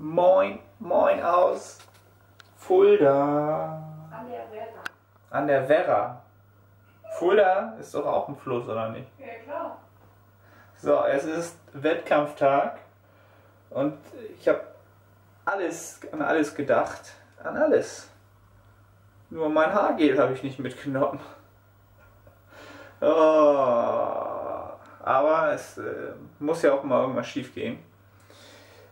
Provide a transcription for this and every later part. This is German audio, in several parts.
Moin, moin aus Fulda. An der Werra. An der Werra. Fulda ist doch auch ein Fluss, oder nicht? Ja, klar. So, es ist Wettkampftag und ich habe alles, an alles gedacht. An alles. Nur mein Haargel habe ich nicht mitgenommen. Oh, aber es äh, muss ja auch mal irgendwas schief gehen.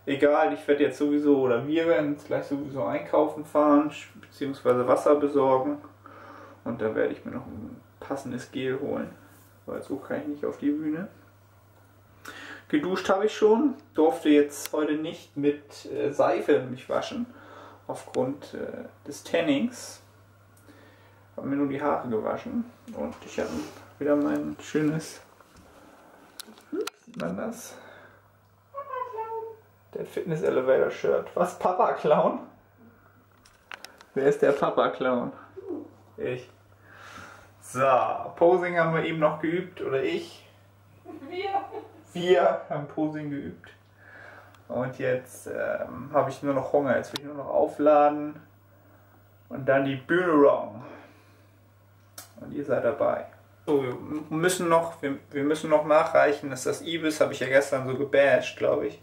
Egal, ich werde jetzt sowieso, oder wir werden jetzt gleich sowieso einkaufen fahren, beziehungsweise Wasser besorgen. Und da werde ich mir noch ein passendes Gel holen, weil so kann ich nicht auf die Bühne. Geduscht habe ich schon, durfte jetzt heute nicht mit äh, Seife mich waschen, aufgrund äh, des Tannings. Habe mir nur die Haare gewaschen und ich habe wieder mein schönes, sieht man das? Der Fitness Elevator Shirt. Was, Papa Clown? Wer ist der Papa Clown? Ich. So, Posing haben wir eben noch geübt, oder ich. Wir. Wir haben Posing geübt. Und jetzt ähm, habe ich nur noch Hunger. Jetzt will ich nur noch aufladen. Und dann die Bühne wrong. Und ihr seid dabei. So, wir müssen noch, wir, wir müssen noch nachreichen, dass das Ibis, habe ich ja gestern so gebasht, glaube ich,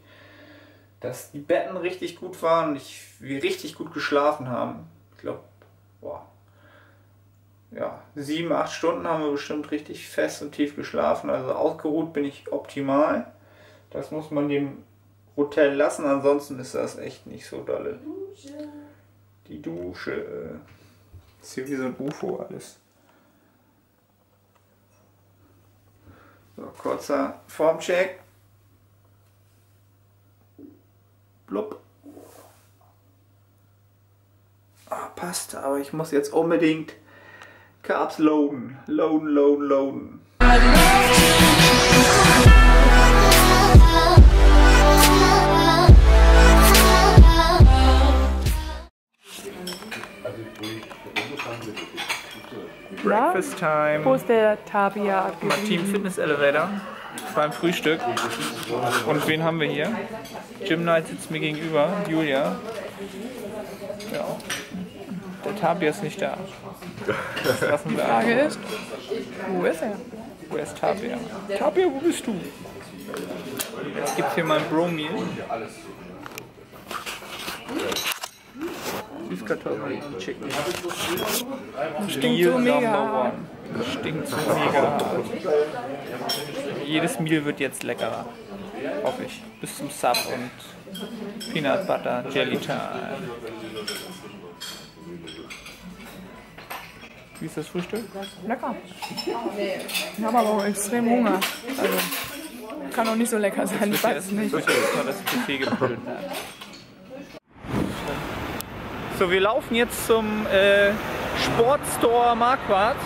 dass die Betten richtig gut waren und ich, wir richtig gut geschlafen haben. Ich glaube, boah. Ja, sieben, acht Stunden haben wir bestimmt richtig fest und tief geschlafen. Also ausgeruht bin ich optimal. Das muss man dem Hotel lassen, ansonsten ist das echt nicht so dolle. Dusche. Die Dusche. äh, Ist hier wie so ein UFO alles. So, kurzer Formcheck. Blub. Ah, passt, aber ich muss jetzt unbedingt Carbs loaden. Loaden, loaden, loaden. Breakfast time. Wo ist der Tabia abgeblieben? Fitness Elevator beim Frühstück. Und wen haben wir hier? Jim Knight sitzt mir gegenüber, Julia. Ja. Der Tabia ist nicht da. Das lassen wir Frage einfach. ist, wo ist er? Wo ist Tabia? Tabia, wo bist du? Jetzt gibt's hier mal ein Bro-Meal. Süßkartoffeln Chicken. Stinkt so mega. Stinkt so mega. Jedes Meal wird jetzt leckerer. Hoffe ich. Bis zum Sub und Peanut Butter Jelly Time. Wie ist das Frühstück? Lecker. Ich habe aber auch extrem Hunger. Also, kann auch nicht so lecker sein, ich weiß es nicht. Wird ja jetzt mal das Buffet geplündert. So, wir laufen jetzt zum äh, Sportstore Marquardt,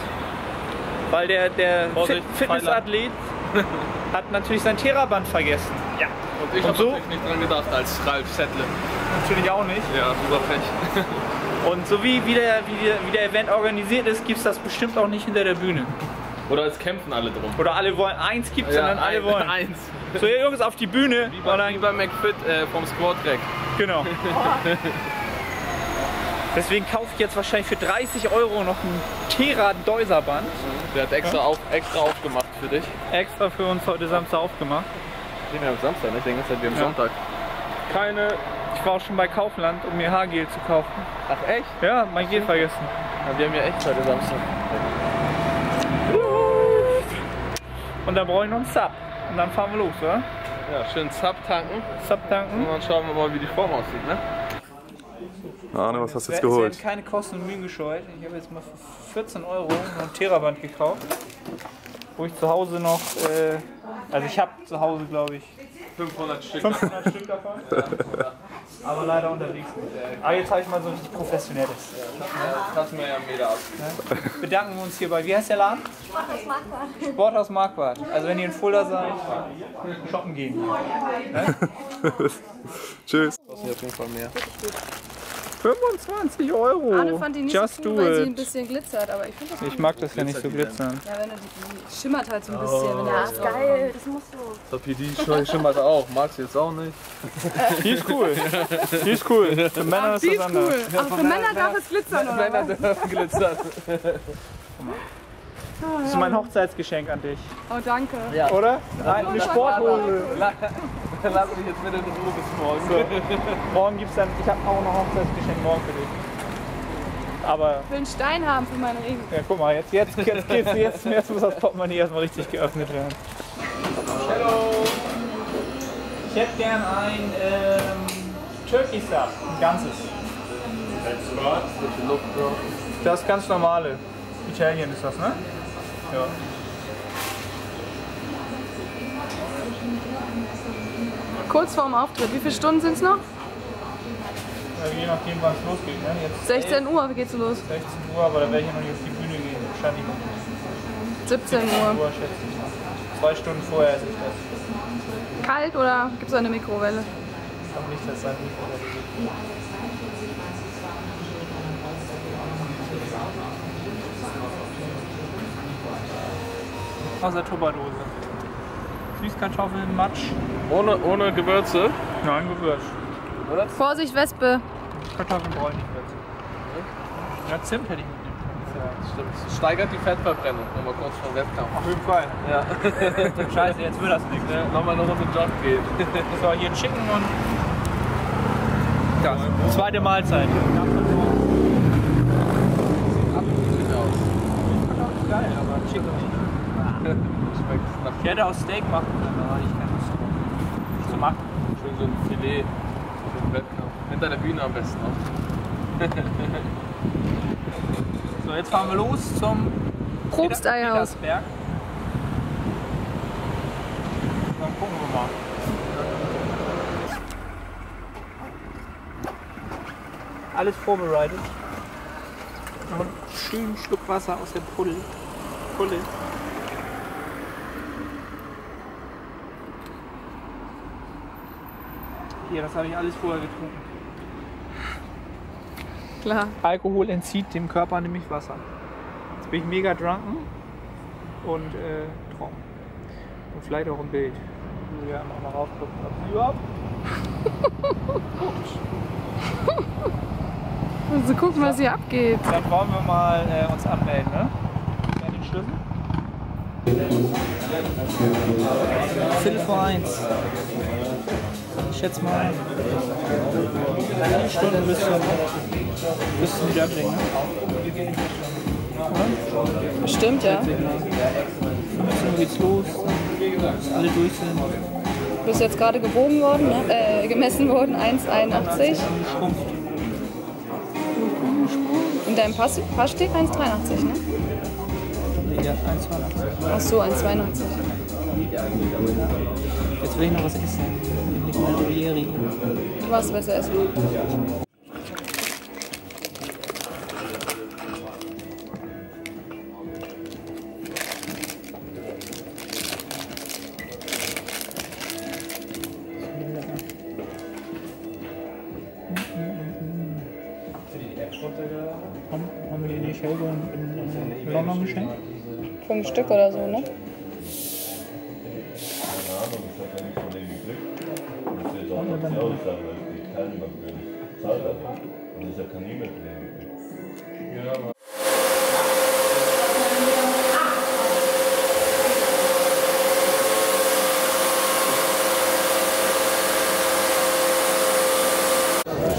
weil der, der Fit Fitnessathlet hat natürlich sein Theraband vergessen. Ja. Und ich Und habe so? natürlich nicht dran gedacht als Ralf Settle. Natürlich auch nicht. Ja, super frech. Und so wie, wie, der, wie, der, wie der Event organisiert ist, gibt es das bestimmt auch nicht hinter der Bühne. Oder es kämpfen alle drum. Oder alle wollen, eins gibt es, Ja, sondern alle ein- wollen. Eins. So, ihr Jungs auf die Bühne. Wie Und bei, dann, wie bei McFit äh, vom Squad Track. Genau. Deswegen kaufe ich jetzt wahrscheinlich für 30 Euro noch ein Tera-Deuserband. Der hat extra, auf, extra aufgemacht für dich. Extra für uns heute Samstag aufgemacht. Den wir am Samstag, ne? Ich denke, das hat wir am Ja. Sonntag. Keine. Ich war auch schon bei Kaufland, um mir Haargel zu kaufen. Ach echt? Ja, mein Gel vergessen. Ja, wir haben ja echt heute Samstag. Und dann brauche ich noch einen Sub. Und dann fahren wir los, oder? Ja, schön Sub tanken. Sub Und tanken. dann schauen wir mal, wie die Form aussieht, ne? Arne, was hast du jetzt Es werden geholt? keine Kosten und Mühen gescheut. Ich habe jetzt mal für 14 Euro ein Teraband gekauft. Wo ich zu Hause noch, äh, also ich habe zu Hause glaube ich 500 Stück. 500 Stück davon. Aber leider unterwegs nicht. Aber jetzt habe ich mal so richtig professionelles. Du mir ja Meter ab. Bedanken wir uns hierbei. Wie heißt der Laden? Sporthaus Marquardt. Also wenn ihr in Fulda seid, shoppen gehen. Tschüss. Das ist auf jeden Fall mehr. 25 Euro. Arne fand die nicht Just so cool, do weil sie ein it. bisschen glitzert, aber ich finde das Ich mag das ja nicht so glitzern. Ja, wenn er die, die schimmert halt so ein bisschen. wenn Ja, ist geil. Das musst du. So wie die sch- schimmert auch. Magst du jetzt auch nicht? Die ist cool. Die ist cool. Für Männer ist Die das ist anders. cool. Aber für Männer darf es glitzern, oder Männer dürfen glitzern. Das ist mein Hochzeitsgeschenk an dich. Oh, danke. Oder? Nein, eine Sporthose. Dann lass mich jetzt bitte in Ruhe bis morgen. Morgen gibt's dann, ich habe auch noch ein Hochzeitsgeschenk morgen für dich. Aber, Ich will einen Stein haben für meinen Ring. ja guck mal, jetzt, jetzt, jetzt geht's, jetzt, jetzt muss das Portemonnaie erstmal richtig geöffnet werden. Hallo. Ich hätte gern ein ähm, Turkey Sub, ein ganzes. Das ganz normale. Italien ist das, ne? Ja. Kurz vorm Auftritt. Wie viele Stunden sind es noch? Ja, Je nachdem, wann es losgeht. Ne? Jetzt 16 Uhr geht's los. 16 Uhr, aber da werde ich ja noch nicht auf die Bühne gehen. Wahrscheinlich um 17 17 Uhr. Uhr, schätze ich mal. Zwei Stunden vorher ist es das. Kalt oder gibt es eine Mikrowelle? Ich glaube nicht, dass es ein Mikro gibt. Aus der Tupperdose. Süßkartoffeln, Matsch. Ohne, ohne Gewürze. Nein, Gewürz. Vorsicht, Wespe. Kartoffeln brauche ich nicht Gewürz. Ja, Zimt hätte ich mitnehmen können. Stimmt. Das steigert die Fettverbrennung. Nochmal kurz vor Wettkampf. Auf jeden Fall. Ja. Scheiße, jetzt will das nichts. ja. Nochmal eine Runde Job gehen. So, hier Chicken und das. Zweite Mahlzeit. Geil, aber Chicken. Schmeckt nach Ich hätte auch Steak machen können, aber ich keine Lust drauf. Zu machen. schön so ein Filet für den Wettkampf. Hinter der Bühne am besten auch. So, jetzt fahren wir los zum Probsteierhaus. Petersberg. Dann gucken wir mal. Alles vorbereitet. Und einen schönen Schluck Wasser aus der Pulle. Pulle. Hier, das habe ich alles vorher getrunken. Klar. Alkohol entzieht dem Körper nämlich Wasser. Jetzt bin ich mega drunken und äh, trocken. Und vielleicht auch im Bild. Auch mal raufgucken, ob sie überhaupt. Also gucken, was hier abgeht. Dann wollen wir mal äh, uns anmelden, ne? Ja, den Schlüssel. Viertel vor eins. Ich schätze mal eine Stunde bis zum, bis zum Juggling, ne? Stimmt, ja. 15 Uhr geht's los, bis alle durch sind. Du bist jetzt gerade gewogen worden, ne? äh, gemessen worden, 1,81. Schrumpft. In deinem Pass, Pass steht 1,83, ne? Ja, 1,82. Ach so, 1,82. Jetzt will ich noch was essen. Nämlich meine Rieri. Was willst du essen? Haben, haben wir die nicht selber in, in London geschenkt? Fünf Stück oder so, ne? Und ich habe keine E-Mail gekriegt.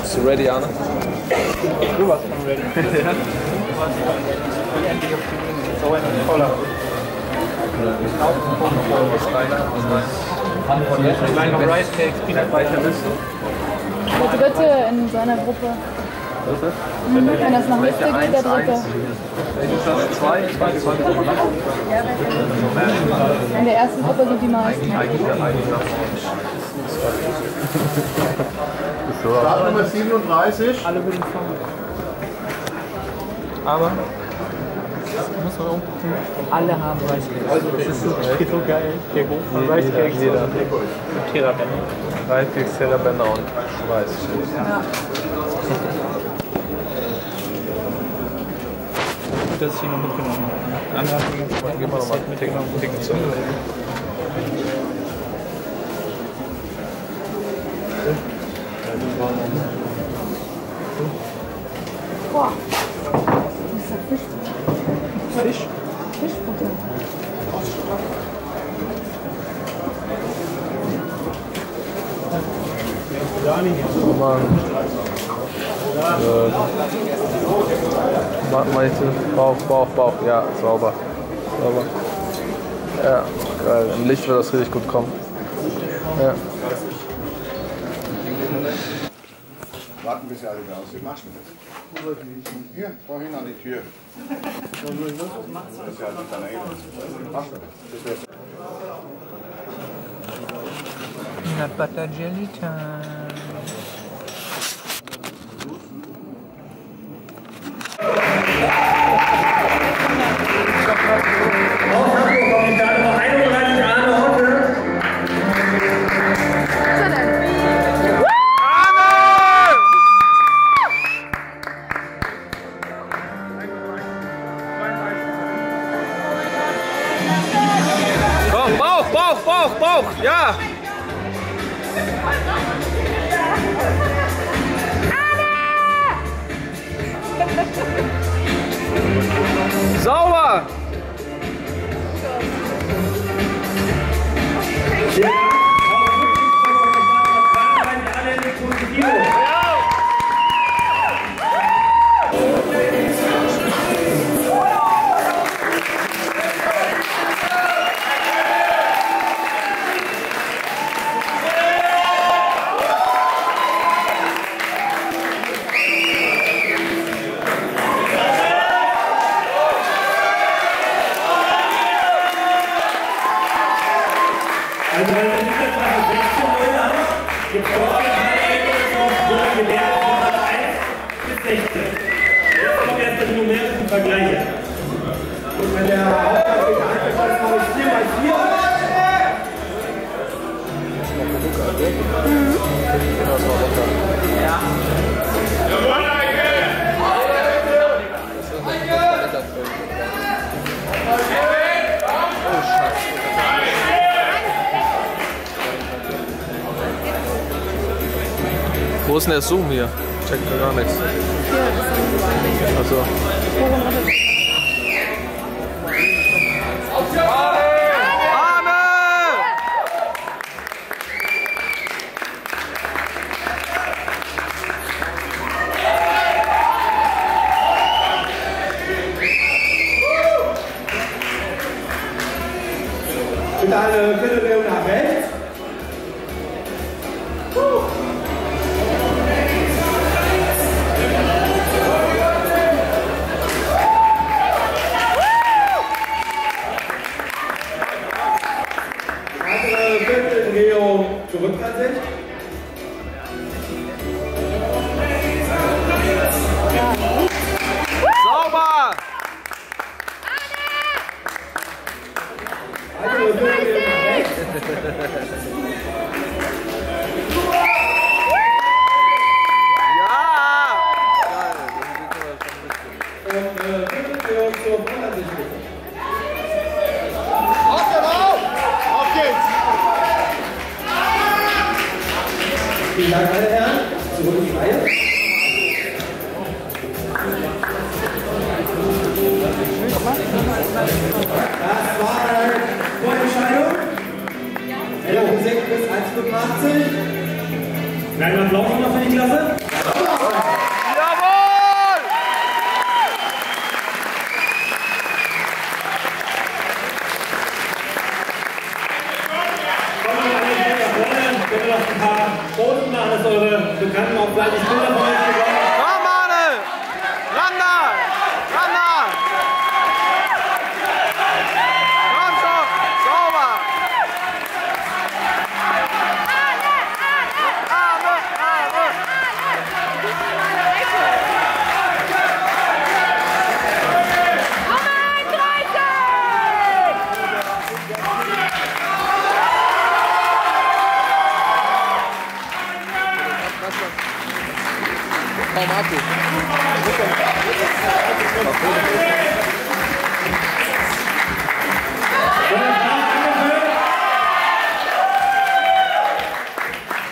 Bist du ready, Arne? Du warst schon ready. ja. Du warst endlich auf die Bühne. So ein voller. Gleich noch Rice Cakes, Peanut Butter. Der dritte in seiner Gruppe. Mhm, Wenn das nach Liste geht, der dritte. In der ersten Gruppe sind die meisten. Startnummer 37. Alle würden fahren. Aber Restaurant gucken, alle haben Rice also, das ist so, geil. Der Geruch von Je, Rice Cakes jeder, und Terrabenne. Rice Cakes, Terrabenne und Rice Cakes. Ja. Gut, dass ich ihn noch mitgenommen habe. Andere haben Gehen wir nochmal mitgenommen. Ticken zu. Ja. Mal. Äh, Ma- Meinst du? Bauch, Bauch, Bauch. Ja, sauber. Sauber. Ja, geil. Im Licht wird das richtig gut kommen. Ja. Warten bis alle raus. Wie machst du das? Hier, vorhin an die Tür. Das ist ja die Kanäle. Machst du das? Jelly Time. Wenn wir diese Klasse 16 Leute haben, gibt es dort noch gelernt von Klasse 1 bis 16. Jetzt kommen erst die numerischen Vergleiche. Und wenn der Hauptklasse einverstanden ist, habe ich 4 mal 4. Wo ist denn der Zoom hier? Checkt gar nichts. Achso. Vielen ein paar Fotos machen, dass eure Bekannten auch fleißig Bilder von euch kaum Akku.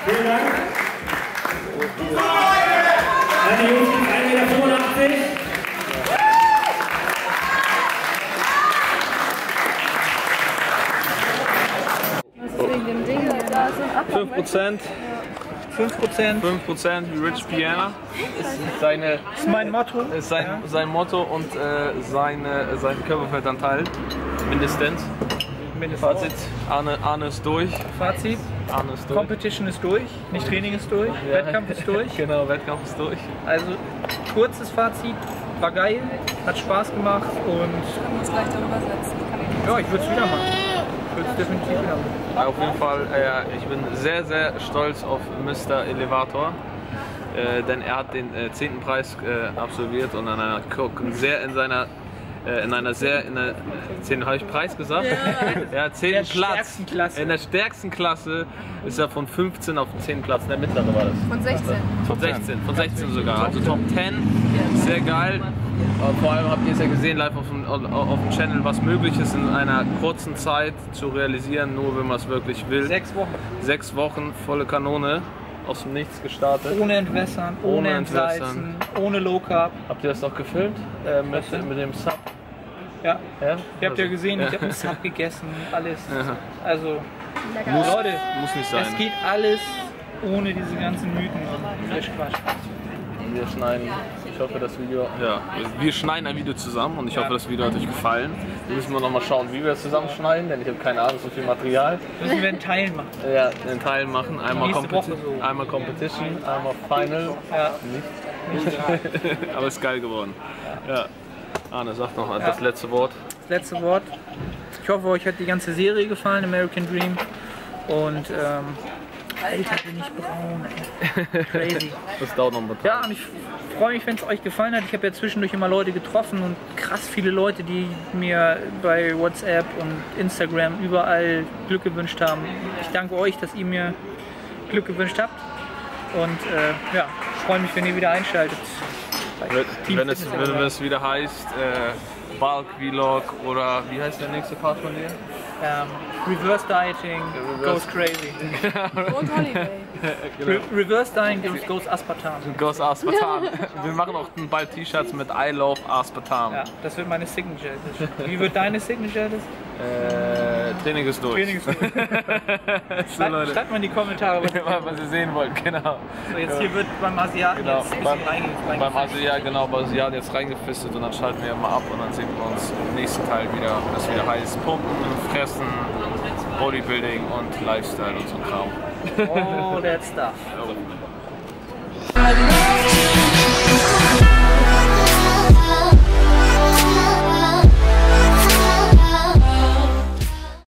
Vielen Dank. Meine Jungs sind 1,85 Meter. Wegen dem Ding, da ist ein Abfall. 5 Prozent. 5% 5 Prozent wie Rich Piana ist seine ist mein Motto. ist sein, sein Motto und äh, seine, sein Körperfettanteil mindestens. Fazit, Arne, Arne ist durch. Fazit, Arne ist durch. Competition ist durch, nicht Training ist durch, Ja. Wettkampf ist durch. genau, Wettkampf ist durch. Also kurzes Fazit, war geil, hat Spaß gemacht und Ich muss gleich darüber setzen. Kann ja, ich würde es wieder machen. Ich würde es definitiv wieder machen. Auf jeden Fall, äh, ich bin sehr, sehr stolz auf Mr. Elevator. Äh, denn er hat den äh, 10. Preis äh, absolviert und in einer, ko- sehr in seiner äh, in einer sehr in der 10 habe ich Preis gesagt? Ja, 10. der Platz. stärksten Klasse. In der stärksten Klasse ist er von 15 auf den 10. Platz. Der mittlere war das. Von 16. Von 16, von 16 sogar. Also Top 10. Sehr geil. Und vor allem habt ihr es ja gesehen live auf dem, auf dem Channel, was möglich ist in einer kurzen Zeit zu realisieren, nur wenn man es wirklich will. Sechs Wochen. Sechs Wochen volle Kanone aus dem Nichts gestartet. Ohne Entwässern, ohne, Ohne Entsalzen, ohne Low Carb. Habt ihr das noch gefilmt? Äh, mit, mit dem Sub? Ja. Ja? Ihr habt ja gesehen, ich Ja. habe einen Sub gegessen, alles. Also, Muss, Leute, muss nicht sein. es geht alles ohne diese ganzen Mythen und Quatsch. Wir schneiden, ich hoffe das Video, ja, wir schneiden ein Video zusammen und ich hoffe das Video hat euch gefallen. Wir müssen wir noch mal schauen, wie wir es zusammenschneiden, denn ich habe keine Ahnung, so viel Material. Müssen wir einen Teil machen. Ja, in Teilen machen, einmal, Nächste Woche Competi so. einmal Competition, einmal Final. Ja. Aber ist geil geworden. Ja. Arne, sag noch mal das letzte Wort. Das letzte Wort. Ich hoffe, euch hat die ganze Serie gefallen, American Dream. Und ähm, Alter, bin ich braun. Ey. Crazy. Das dauert noch ein paar Ja, und ich freue mich, wenn es euch gefallen hat. Ich habe ja zwischendurch immer Leute getroffen und krass viele Leute, die mir bei WhatsApp und Instagram überall Glück gewünscht haben. Ich danke euch, dass ihr mir Glück gewünscht habt. Und äh, ja, ich freue mich, wenn ihr wieder einschaltet. Wenn, wenn, es, wenn es wieder heißt, äh, Bulk Vlog oder wie heißt der nächste Part von dir? Ähm, Reverse Dieting goes crazy. Und Holiday. Re Reverse Dieting goes, goes Aspartam. Goes Aspartam. Wir machen auch bald T-Shirts mit I love Aspartam. Ja, das wird meine Signature. Wie wird deine Signature? Das? Äh, Training ist durch. Training ist so, Schreibt, Leute. schreibt mal in die Kommentare, was Was ihr sehen wollt, genau. so jetzt hier wird beim Asiaten Genau, jetzt ein beim, bisschen reinge- beim reingefasst. Asiat, genau, beim Asiat jetzt reingefistet und dann schalten wir mal ab und dann sehen wir uns im nächsten Teil wieder, wenn es wieder heißt Pumpen, Fressen, Bodybuilding und Lifestyle und so Kram. Oh, that stuff.